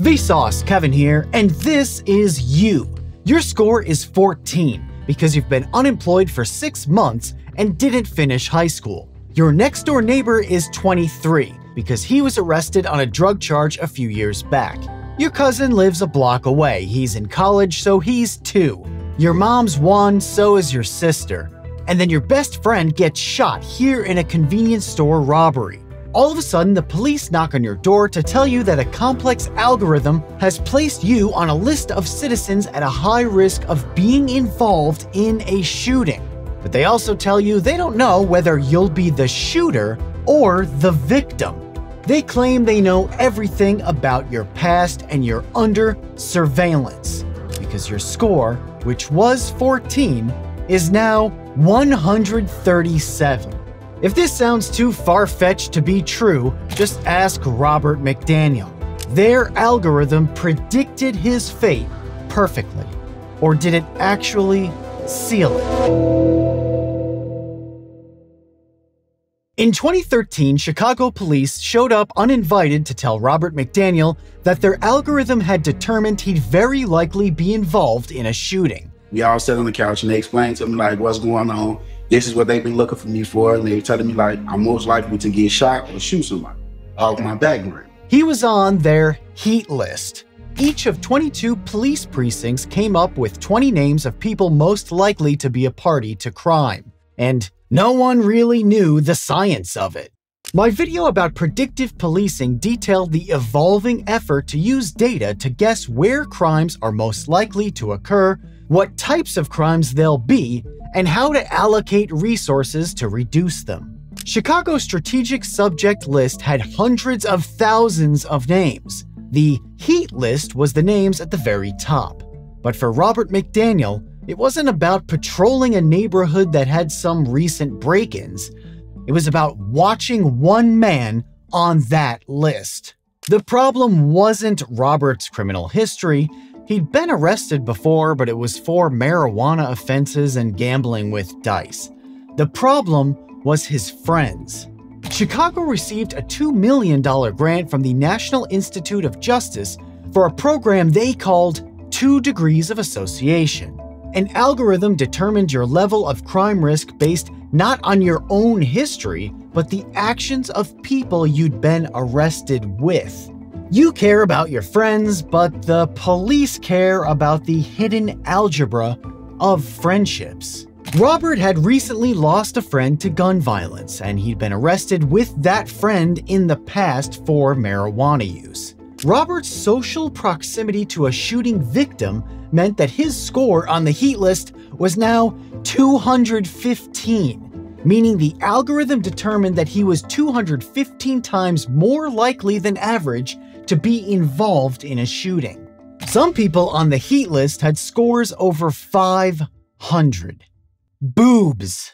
Vsauce, Kevin here, and this is you. Your score is 14 because you've been unemployed for six months and didn't finish high school. Your next door neighbor is 23 because he was arrested on a drug charge a few years back. Your cousin lives a block away. He's in college, so he's two. Your mom's one, so is your sister. And then your best friend gets shot here in a convenience store robbery. All of a sudden, the police knock on your door to tell you that a complex algorithm has placed you on a list of citizens at a high risk of being involved in a shooting. But they also tell you they don't know whether you'll be the shooter or the victim. They claim they know everything about your past and you're under surveillance because your score, which was 14, is now 137. If this sounds too far fetched to be true, just ask Robert McDaniel. Their algorithm predicted his fate perfectly. Or did it actually seal it? In 2013, Chicago police showed up uninvited to tell Robert McDaniel that their algorithm had determined he'd very likely be involved in a shooting. We all sat on the couch and they explained to me like what's going on this is what they've been looking for me for. And they're telling me like I'm most likely to get shot or shoot somebody off my background. He was on their heat list. Each of 22 police precincts came up with 20 names of people most likely to be a party to crime. And no one really knew the science of it. My video about predictive policing detailed the evolving effort to use data to guess where crimes are most likely to occur, what types of crimes they'll be, and how to allocate resources to reduce them. Chicago's strategic subject list had hundreds of thousands of names. The heat list was the names at the very top. But for Robert McDaniel, it wasn't about patrolling a neighborhood that had some recent break ins. It was about watching one man on that list. The problem wasn't Robert's criminal history, He'd been arrested before, but it was for marijuana offenses and gambling with dice. The problem was his friends. Chicago received a $2 million grant from the National Institute of Justice for a program they called Two Degrees of Association. An algorithm determined your level of crime risk based not on your own history, but the actions of people you'd been arrested with. You care about your friends, but the police care about the hidden algebra of friendships. Robert had recently lost a friend to gun violence, and he'd been arrested with that friend in the past for marijuana use. Robert's social proximity to a shooting victim meant that his score on the heat list was now 215, meaning the algorithm determined that he was 215 times more likely than average to be involved in a shooting. Some people on the heat list had scores over 500. Boobs.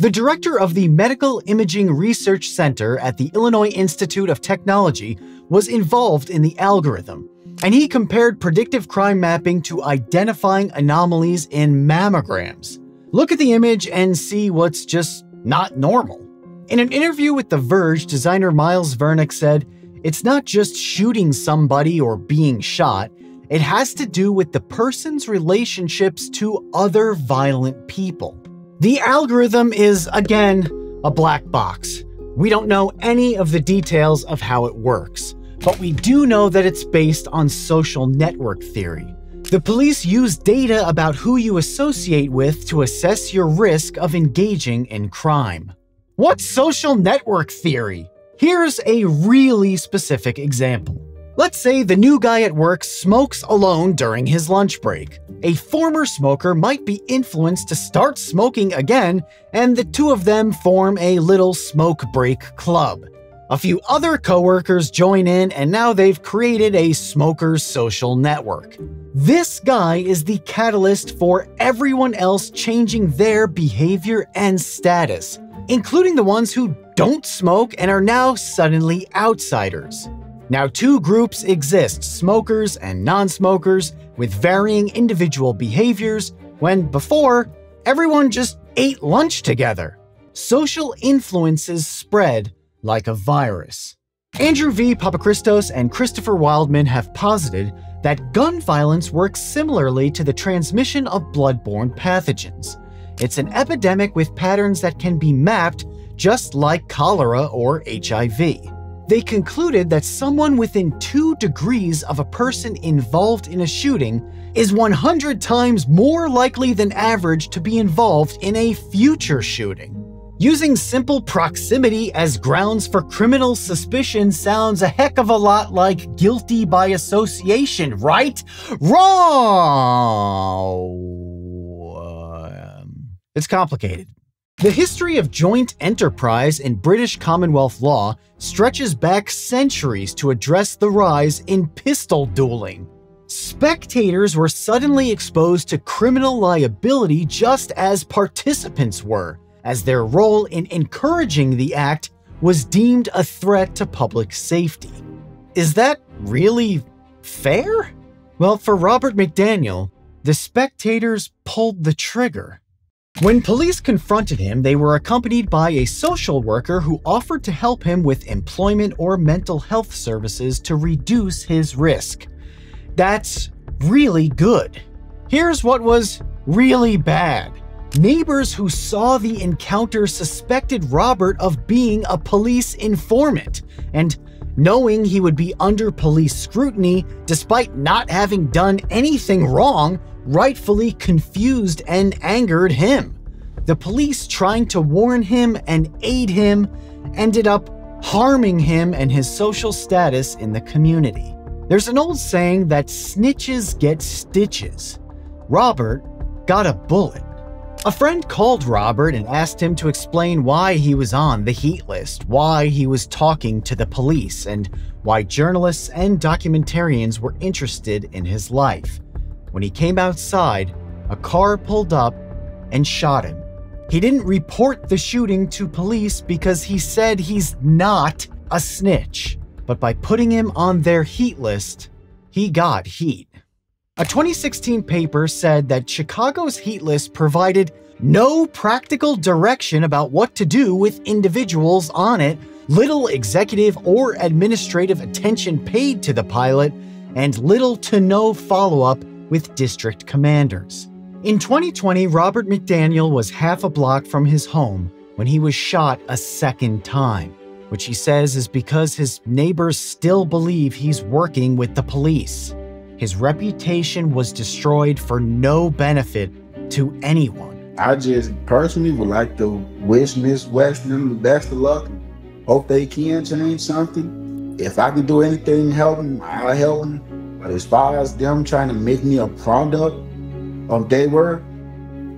The director of the Medical Imaging Research Center at the Illinois Institute of Technology was involved in the algorithm, and he compared predictive crime mapping to identifying anomalies in mammograms. Look at the image and see what's just not normal. In an interview with The Verge, designer Miles Wernick said, it's not just shooting somebody or being shot, it has to do with the person's relationships to other violent people. The algorithm is, again, a black box. We don't know any of the details of how it works, but we do know that it's based on social network theory. The police use data about who you associate with to assess your risk of engaging in crime. What's social network theory? Here's a really specific example. Let's say the new guy at work smokes alone during his lunch break. A former smoker might be influenced to start smoking again, and the two of them form a little smoke break club. A few other coworkers join in, and now they've created a smokers' social network. This guy is the catalyst for everyone else changing their behavior and status, including the ones who don't smoke and are now suddenly outsiders. Now, two groups exist smokers and non smokers with varying individual behaviors, when before, everyone just ate lunch together. Social influences spread like a virus. Andrew V. Papachristos and Christopher Wildeman have posited that gun violence works similarly to the transmission of bloodborne pathogens. It's an epidemic with patterns that can be mapped just like cholera or HIV. They concluded that someone within two degrees of a person involved in a shooting is 100 times more likely than average to be involved in a future shooting. Using simple proximity as grounds for criminal suspicion sounds a heck of a lot like guilty by association, right? Wrong! It's complicated. The history of joint enterprise in British Commonwealth law stretches back centuries to address the rise in pistol dueling. Spectators were suddenly exposed to criminal liability just as participants were, as their role in encouraging the act was deemed a threat to public safety. Is that really fair? Well, for Robert McDaniel, the spectators pulled the trigger. When police confronted him, they were accompanied by a social worker who offered to help him with employment or mental health services to reduce his risk. That's really good. Here's what was really bad. Neighbors who saw the encounter suspected Robert of being a police informant, and knowing he would be under police scrutiny despite not having done anything wrong, rightfully confused and angered him. The police trying to warn him and aid him ended up harming him and his social status in the community. There's an old saying that snitches get stitches. Robert got a bullet. A friend called Robert and asked him to explain why he was on the heat list, why he was talking to the police, and why journalists and documentarians were interested in his life. When he came outside, a car pulled up and shot him. He didn't report the shooting to police because he said he's not a snitch. But by putting him on their heat list, he got heat. A 2016 paper said that Chicago's heat list provided no practical direction about what to do with individuals on it, little executive or administrative attention paid to the pilot, and little to no follow up with district commanders. In 2020, Robert McDaniel was half a block from his home when he was shot a second time, which he says is because his neighbors still believe he's working with the police. His reputation was destroyed for no benefit to anyone. I just personally would like to wish Miss Weston the best of luck. Hope they can change something. If I can do anything to help them, I'll help them. But as far as them trying to make me a product of their work,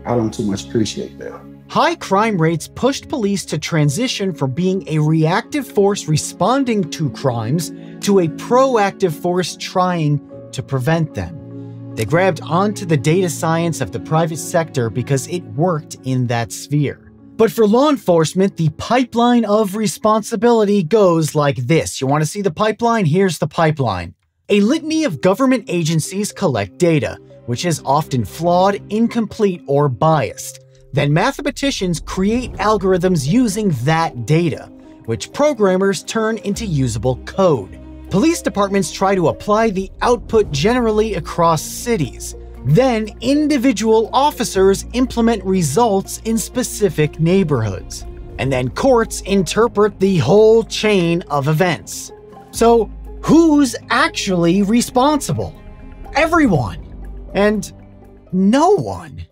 I don't too much appreciate that. High crime rates pushed police to transition from being a reactive force responding to crimes to a proactive force trying to prevent them. They grabbed onto the data science of the private sector because it worked in that sphere. But for law enforcement, the pipeline of responsibility goes like this. You want to see the pipeline? Here's the pipeline. A litany of government agencies collect data, which is often flawed, incomplete, or biased. Then mathematicians create algorithms using that data, which programmers turn into usable code. Police departments try to apply the output generally across cities. Then, individual officers implement results in specific neighborhoods. And then courts interpret the whole chain of events. So, who's actually responsible? Everyone. And no one.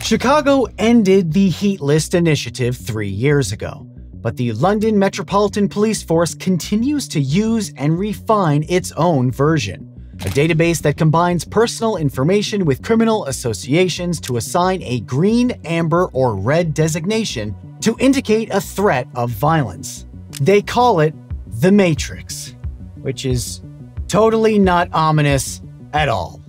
Chicago ended the Heat List initiative three years ago, but the London Metropolitan Police Force continues to use and refine its own version. A database that combines personal information with criminal associations to assign a green, amber, or red designation to indicate a threat of violence. They call it the Matrix which is totally not ominous at all.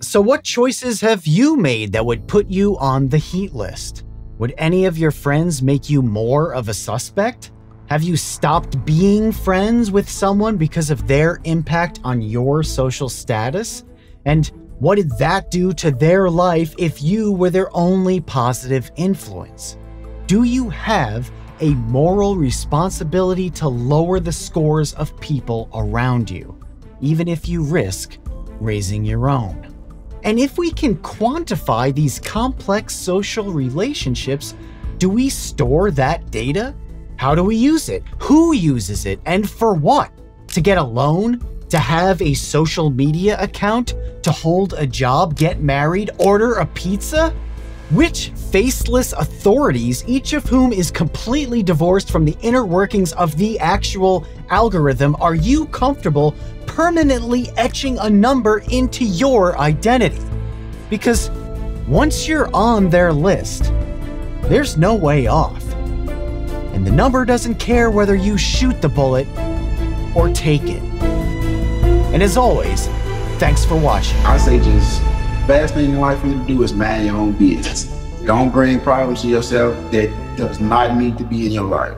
So, what choices have you made that would put you on the heat list? Would any of your friends make you more of a suspect? Have you stopped being friends with someone because of their impact on your social status? And what did that do to their life if you were their only positive influence? Do you have a moral responsibility to lower the scores of people around you, even if you risk raising your own. And if we can quantify these complex social relationships, do we store that data? How do we use it? Who uses it? And for what? To get a loan? To have a social media account? To hold a job, get married, order a pizza? Which faceless authorities, each of whom is completely divorced from the inner workings of the actual algorithm, are you comfortable permanently etching a number into your identity? Because once you're on their list, there's no way off. And the number doesn't care whether you shoot the bullet or take it. And as always, thanks for watching. I say just best thing in life for you to do is mind your own business. Don't bring problems to yourself that does not need to be in your life.